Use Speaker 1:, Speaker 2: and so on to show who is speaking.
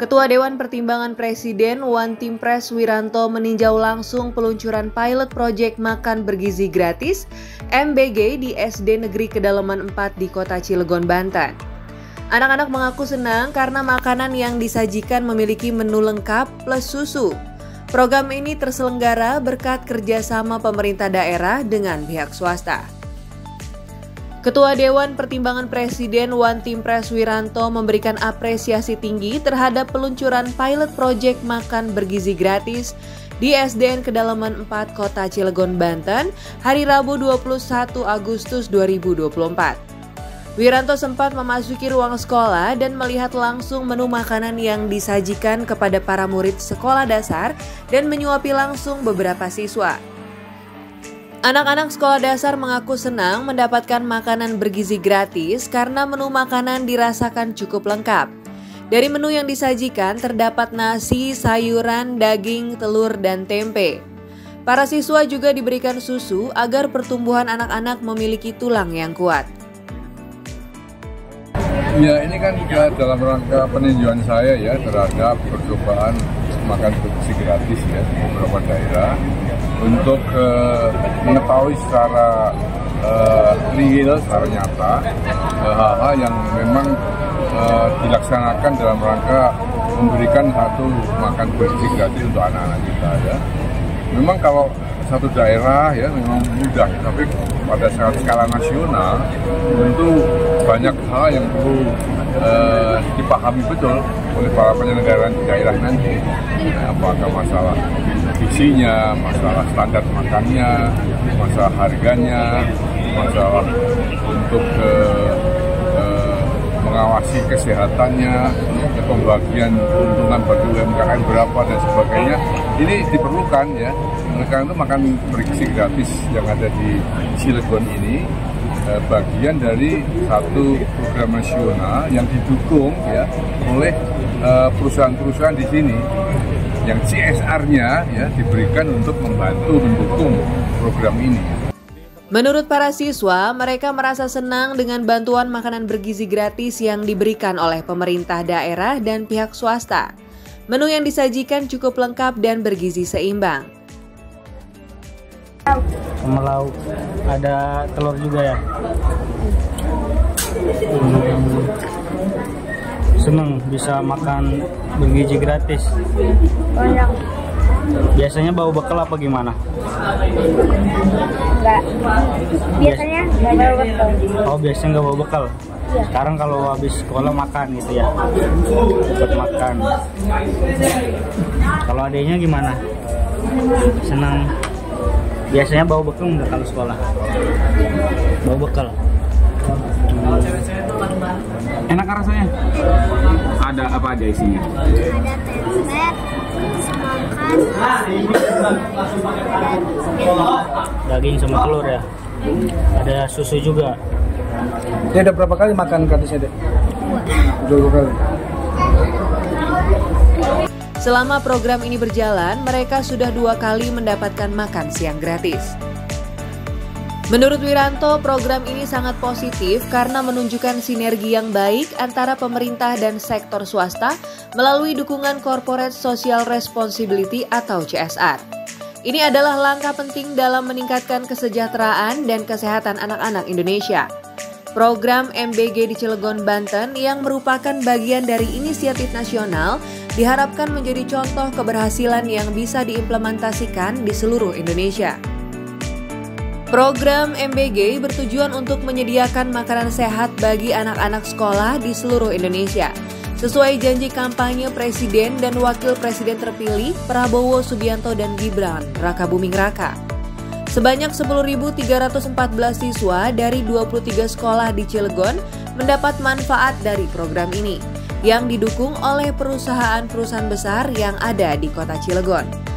Speaker 1: Ketua Dewan Pertimbangan Presiden Wan Timpres Wiranto meninjau langsung peluncuran pilot proyek makan bergizi gratis MBG di SD Negeri Kedalaman 4 di Kota Cilegon, Banten. Anak-anak mengaku senang karena makanan yang disajikan memiliki menu lengkap plus susu. Program ini terselenggara berkat kerjasama pemerintah daerah dengan pihak swasta. Ketua Dewan Pertimbangan Presiden Wan Timpres Wiranto memberikan apresiasi tinggi terhadap peluncuran pilot project makan bergizi gratis di SDN Kedalaman 4 Kota Cilegon, Banten hari Rabu 21 Agustus 2024. Wiranto sempat memasuki ruang sekolah dan melihat langsung menu makanan yang disajikan kepada para murid sekolah dasar dan menyuapi langsung beberapa siswa. Anak-anak sekolah dasar mengaku senang mendapatkan makanan bergizi gratis karena menu makanan dirasakan cukup lengkap. Dari menu yang disajikan terdapat nasi, sayuran, daging, telur, dan tempe. Para siswa juga diberikan susu agar pertumbuhan anak-anak memiliki tulang yang kuat.
Speaker 2: Ya ini kan dalam rangka peninjauan saya ya terhadap percobaan makan bergizi gratis ya di beberapa daerah untuk uh, mengetahui secara uh, real, secara nyata eh, hal-hal uh, yang memang uh, dilaksanakan dalam rangka memberikan satu makan bergizi gratis untuk anak-anak kita ya. Memang kalau satu daerah ya memang mudah, tapi pada saat skala nasional tentu banyak hal yang perlu uh, dipahami betul oleh para penyelenggara di daerah nanti. apakah masalah isinya, masalah standar makannya, masalah harganya, masalah untuk uh, uh, mengawasi kesehatannya, pembagian keuntungan bagi UMKM berapa dan sebagainya. Ini diperlukan ya. Mereka itu makan bergizi gratis yang ada di Cilegon ini eh, bagian dari satu program nasional yang didukung ya oleh perusahaan-perusahaan di sini yang CSR-nya ya diberikan untuk membantu mendukung program ini.
Speaker 1: Menurut para siswa, mereka merasa senang dengan bantuan makanan bergizi gratis yang diberikan oleh pemerintah daerah dan pihak swasta. Menu yang disajikan cukup lengkap dan bergizi seimbang.
Speaker 3: Sama lauk, ada telur juga ya. Hmm, seneng bisa makan bergizi gratis.
Speaker 4: Banyak.
Speaker 3: Biasanya bawa bekal apa gimana?
Speaker 4: Enggak. Biasanya enggak bawa bekal.
Speaker 3: Oh, biasanya nggak bawa bekal.
Speaker 4: Iya.
Speaker 3: Sekarang kalau habis sekolah makan gitu ya. Cepat makan. Kalau adanya gimana? Senang. Biasanya bawa bekal nggak kalau sekolah? Bawa bekal.
Speaker 5: Enak rasanya? Ada apa aja isinya?
Speaker 4: Ada tempe,
Speaker 3: Daging sama telur ya. Ada susu juga.
Speaker 6: Dia ada berapa kali makan gratisnya deh? Dua kali.
Speaker 1: Selama program ini berjalan, mereka sudah dua kali mendapatkan makan siang gratis. Menurut Wiranto, program ini sangat positif karena menunjukkan sinergi yang baik antara pemerintah dan sektor swasta melalui dukungan Corporate Social Responsibility atau CSR. Ini adalah langkah penting dalam meningkatkan kesejahteraan dan kesehatan anak-anak Indonesia. Program MBG di Cilegon, Banten yang merupakan bagian dari inisiatif nasional diharapkan menjadi contoh keberhasilan yang bisa diimplementasikan di seluruh Indonesia. Program MBG bertujuan untuk menyediakan makanan sehat bagi anak-anak sekolah di seluruh Indonesia. Sesuai janji kampanye Presiden dan Wakil Presiden terpilih Prabowo Subianto dan Gibran Raka Buming Raka. Sebanyak 10.314 siswa dari 23 sekolah di Cilegon mendapat manfaat dari program ini yang didukung oleh perusahaan-perusahaan besar yang ada di kota Cilegon.